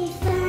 Thank you.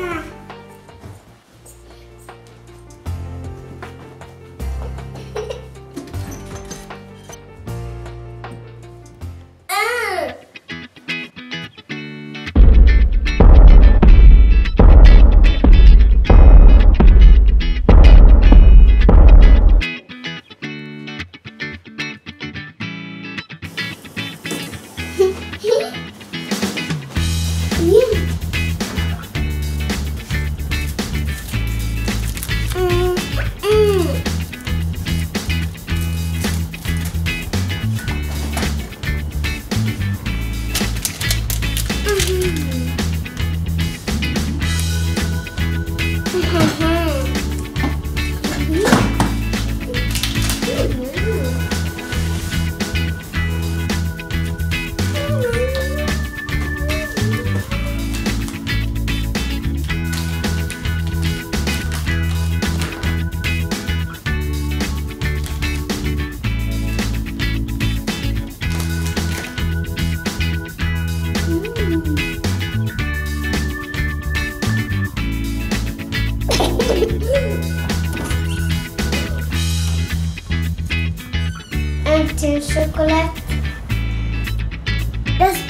Petit chocolat.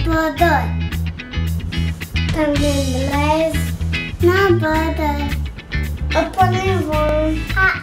Burger. Também inglês. Na burger. Eu ponho